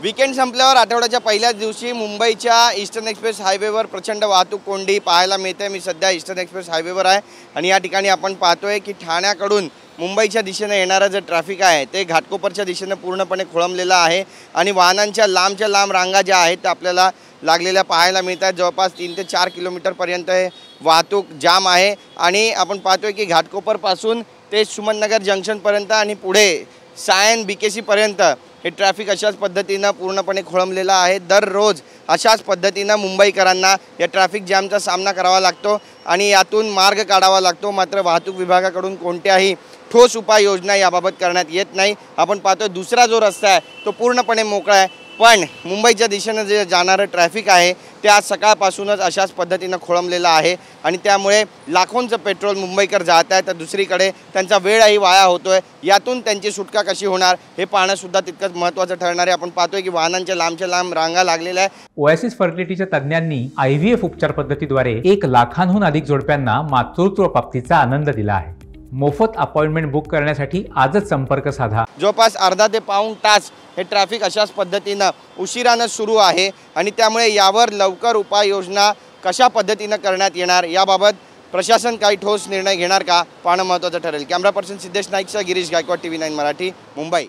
Weekend संपल्यावर आठवड्याच्या पहिल्याच दिवशी मुंबईच्या ईस्टर्न एक्सप्रेस हायवेवर प्रचंड वाहतूक कोंडी पाहायला मिळते. मी सध्या ईस्टर्न एक्सप्रेस हायवेवर आहे आणि या ठिकाणी आपण पाहतोय की ठाण्याकडून मुंबईच्या दिशेने येणारं जे ट्रॅफिक आहे ते घाटकोपरच्या दिशेनं पूर्णपणे खोळंबलेलं आहे आणि वाहनांच्या लांबच्या लांब रांगा ज्या आहेत त्या आपल्याला लागलेल्या पाहायला मिळतात. जवळपास तीन ते चार किलोमीटरपर्यंत हे वाहतूक जाम आहे आणि आपण पाहतोय की घाटकोपरपासून ते सुमननगर जंक्शनपर्यंत आणि पुढे सायन बी के सीपर्यंत हे ट्रॅफिक अशाच पद्धतीनं पूर्णपणे खोळंबलेलं आहे. दररोज अशाच पद्धतीनं मुंबईकरांना या ट्रॅफिक जॅमचा सामना करावा लागतो आणि यातून मार्ग काढावा लागतो. मात्र वाहतूक विभागाकडून कोणत्याही ठोस उपाययोजना याबाबत करण्यात येत नाही. आपण पाहतो दुसरा जो रस्ता आहे तो पूर्णपणे मोकळा आहे. पण मुंबईच्या दिशेनं जे जाणारं ट्रॅफिक आहे ते आज सकाळपासूनच अशाच पद्धतीनं खोळंबलेलं आहे. आणि त्यामुळे लाखोंचं पेट्रोल मुंबईकर जात आहे तर दुसरीकडे त्यांचा वेळही वाया होतोय. यातून त्यांची सुटका कशी होणार हे पाहणंसुद्धा तितकंच महत्त्वाचं ठरणार आहे. आपण पाहतोय की वाहनांच्या लांबच्या लांब रांगा लागलेल्या आहे ओएसिस फर्टिलिटीच्या तज्ज्ञांनी आय व्ही एफ उपचार पद्धतीद्वारे एक लाखांहून अधिक जोडप्यांना मातृत्व प्राप्तीचा आनंद दिला आहे. मोफत अपॉइंटमेंट बुक करण्यासाठी आजच संपर्क साधा. जवळपास अर्धा ते पाऊण तास हे ट्रॅफिक अशाच पद्धतीनं उशिरानं सुरू आहे आणि त्यामुळे यावर लवकर उपाययोजना कशा पद्धतीनं करण्यात येणार याबाबत प्रशासन काही ठोस निर्णय घेणार का? पाहणं महत्त्वाचं ठरेल. Camera person Siddhesh नाईकसह Girish Gaikwad T V nine Marathi Mumbai.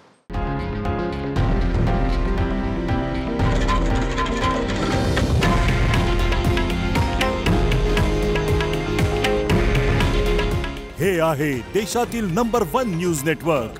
हे आहे देशातील नंबर वन न्यूज नेटवर्क